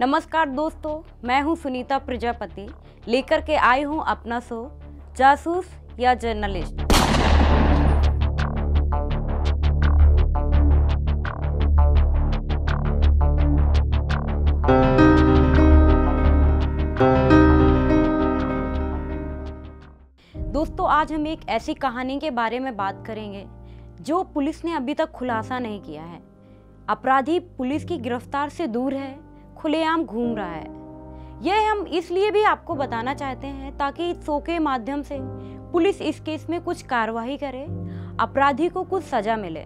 नमस्कार दोस्तों, मैं हूँ सुनीता प्रजापति। लेकर के आई हूँ अपना शो, जासूस या जर्नलिस्ट। दोस्तों, आज हम एक ऐसी कहानी के बारे में बात करेंगे, जो पुलिस ने अभी तक खुलासा नहीं किया है। अपराधी पुलिस की गिरफ़्तार से दूर है खुलेआम घूम रहा है। यह हम इसलिए भी आपको बताना चाहते हैं ताकि शो के माध्यम से पुलिस इस केस में कुछ कार्रवाई करे, अपराधी को कुछ सजा मिले,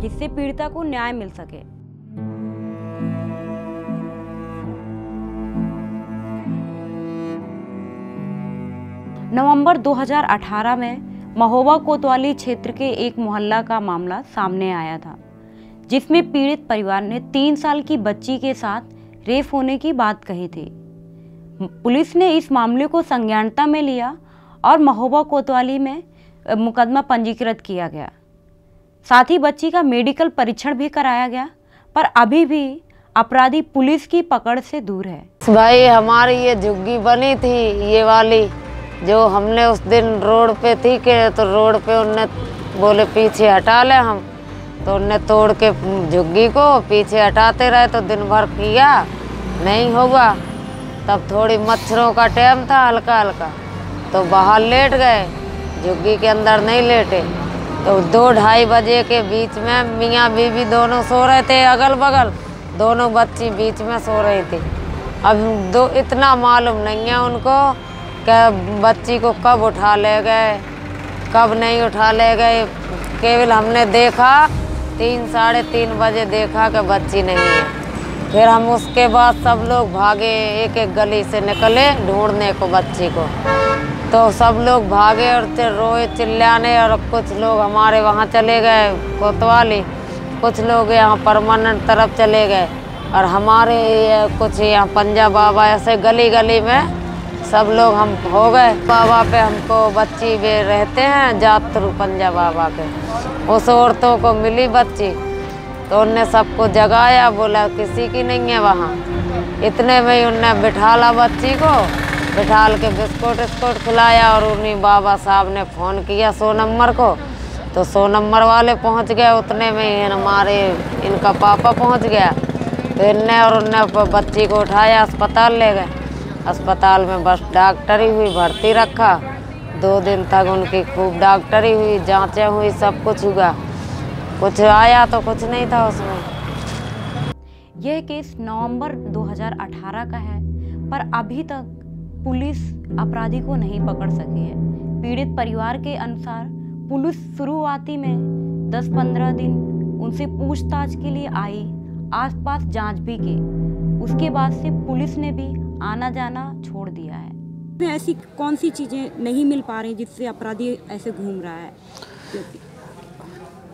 जिससे पीड़िता को न्याय मिल सके। नवंबर 2018 में महोबा कोतवाली क्षेत्र के एक मोहल्ला का मामला सामने आया था, जिसमें पीड़ित परिवार ने तीन साल की बच्ची के साथ रेप होने की बात कही थी। पुलिस ने इस मामले को संज्ञानता में लिया और महोबा कोतवाली में मुकदमा पंजीकृत किया गया। साथ ही बच्ची का मेडिकल परीक्षण भी कराया गया, पर अभी भी अपराधी पुलिस की पकड़ से दूर है। भाई, हमारी ये झुग्गी बनी थी, ये वाली, जो हमने उस दिन रोड पे थी के तो रोड पे उनने बोले, पीछे हटा ले हम। तो उनने तोड़ के झुग्गी को पीछे हटाते रहे तो दिन भर किया नहीं होगा तब थोड़ी मच्छरों का टाइम था हल्का हल्का। तो बाहर लेट गए, झुग्गी के अंदर नहीं लेटे। तो दो ढाई बजे के बीच में मियाँ बीवी दोनों सो रहे थे अगल बगल दोनों बच्ची बीच में सो रही थी। अब दो इतना मालूम नहीं है उनको कि बच्ची को कब उठा ले गए, कब नहीं उठा ले गए। केवल हमने देखा तीन, साढ़े तीन बजे देखा कि बच्ची नहीं है। फिर हम उसके बाद सब लोग भागे एक एक गली से निकले ढूँढने को बच्ची को। तो सब लोग भागे और रोए चिल्लाने और कुछ लोग हमारे वहाँ चले गए, कोतवाली। कुछ लोग यहाँ परमानेंट तरफ़ चले गए और हमारे कुछ यहाँ पंजा बाबा ऐसे गली गली में सब लोग हम हो गए। बाबा पे हमको बच्ची वे रहते हैं जातरू पंजा बाबा के उस औरतों को मिली बच्ची तो उनने सबको जगाया, बोला, किसी की नहीं है वहाँ। इतने में ही उनने बिठाला बच्ची को, बिठाल के बिस्कुट विस्कुट खिलाया और उन्हीं बाबा साहब ने फ़ोन किया सो नंबर को। तो सौ नंबर वाले पहुँच गए, उतने में ही हमारे, इनका पापा पहुँच गया। तो इनने और उनने बच्ची को उठाया, अस्पताल ले गए। अस्पताल में बस डॉक्टरी हुई, भर्ती रखा। दो दिन तक उनकी खूब डॉक्टरी हुई, जांचें हुई, सब कुछ हुआ। कुछ आया तो कुछ नहीं था उसमें। यह केस नवंबर 2018 का है, पर अभी तक पुलिस अपराधी को नहीं पकड़ सकी है। पीड़ित परिवार के अनुसार पुलिस शुरुआती में 10-15 दिन उनसे पूछताछ के लिए आई, आसपास जाँच भी की। उसके बाद से पुलिस ने भी आना जाना छोड़ दिया है। ऐसी कौन सी चीज़ें नहीं मिल पा रही जिससे अपराधी ऐसे घूम रहा है?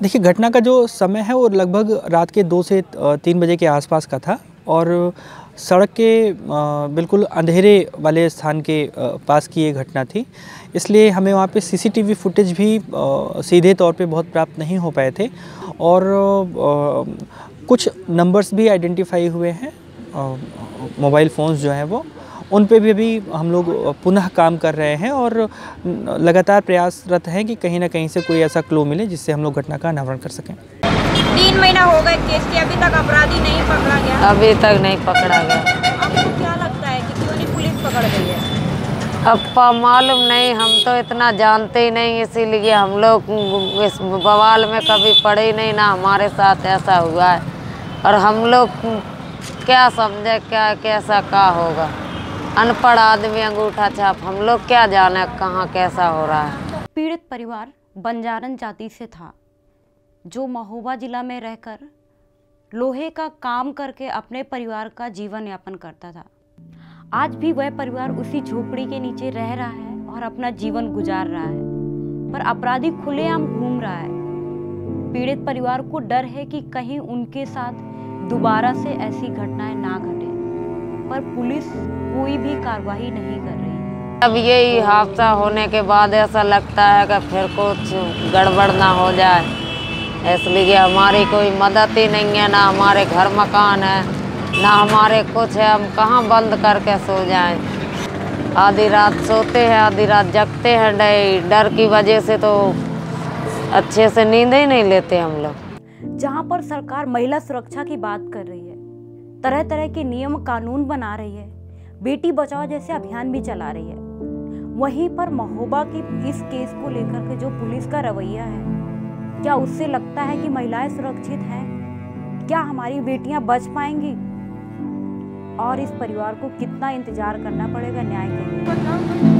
देखिए घटना का जो समय है वो लगभग रात के दो से तीन बजे के आसपास का था और सड़क के बिल्कुल अंधेरे वाले स्थान के पास की ये घटना थी। इसलिए हमें वहाँ पे सीसीटीवी फुटेज भी सीधे तौर पे बहुत प्राप्त नहीं हो पाए थे और कुछ नंबर्स भी आइडेंटिफाई हुए हैं। मोबाइल फ़ोन्स जो हैं वो उन पे भी अभी हम लोग पुनः काम कर रहे हैं और लगातार प्रयासरत हैं कि कहीं ना कहीं से कोई ऐसा क्लो मिले जिससे हम लोग घटना का अनावरण कर सकें। तीन महीना हो गए केस के अभी तक अपराधी नहीं पकड़ा गया। अभी तक नहीं पकड़ा गया। आपको क्या लगता है कि क्यों नहीं पुलिस पकड़ गई है? अब मालूम नहीं हम तो इतना जानते ही नहीं इसीलिए हम लोग इस बवाल में कभी पड़े ही नहीं ना हमारे साथ ऐसा हुआ है। और हम लोग क्या समझे, क्या कैसा, का होगा? अनपढ़ आदमी अंगूठा छाप, हम लोग क्या जाने कहाँ कैसा हो रहा है? पीड़ित परिवार बंजारन जाति से था, जो महोबा जिला में रहकर लोहे का काम करके अपने परिवार का जीवन यापन करता था। आज भी वह परिवार उसी झोपड़ी के नीचे रह रहा है और अपना जीवन गुजार रहा है, पर अपराधी खुलेआम घूम रहा है। पीड़ित परिवार को डर है कि कहीं उनके साथ दोबारा से ऐसी घटनाएँ ना घटे। पर पुलिस कोई भी कार्रवाई नहीं कर रही। अब यही हादसा होने के बाद ऐसा लगता है कि फिर कुछ गड़बड़ ना हो जाए। इसलिए हमारी कोई मदद ही नहीं है, ना हमारे घर मकान है, ना हमारे कुछ है। हम कहाँ बंद करके सो जाएँ? आधी रात सोते हैं, आधी रात जगते हैं। डर की वजह से तो अच्छे से नींद ही नहीं लेते हम लोग। जहाँ पर सरकार महिला सुरक्षा की बात कर रही है। तरह तरह के नियम कानून बना रही है। बेटी बचाओ जैसे अभियान भी चला रही है। वहीं पर महोबा की इस केस को लेकर के जो पुलिस का रवैया है, क्या उससे लगता है कि महिलाएँ सुरक्षित हैं? क्या हमारी बेटियाँ बच पाएँगी? और इस परिवार को कितना इंतज़ार करना पड़ेगा न्याय के लिए?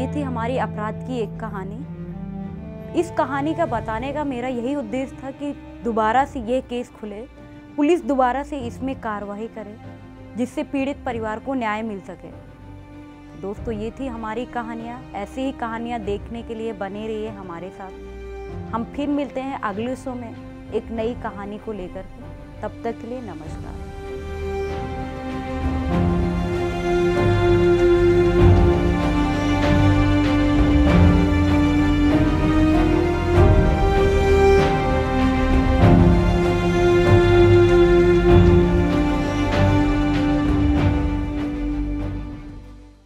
ये थी हमारी अपराध की एक कहानी। इस कहानी का बताने का मेरा यही उद्देश्य था कि दोबारा से ये केस खुले। पुलिस दोबारा से इसमें कार्रवाई करे, जिससे पीड़ित परिवार को न्याय मिल सके। दोस्तों, ये थी हमारी कहानियाँ। ऐसी ही कहानियाँ देखने के लिए बने रहिए हमारे साथ। हम फिर मिलते हैं अगले शो में एक नई कहानी को लेकर। तब तक के लिए नमस्कार।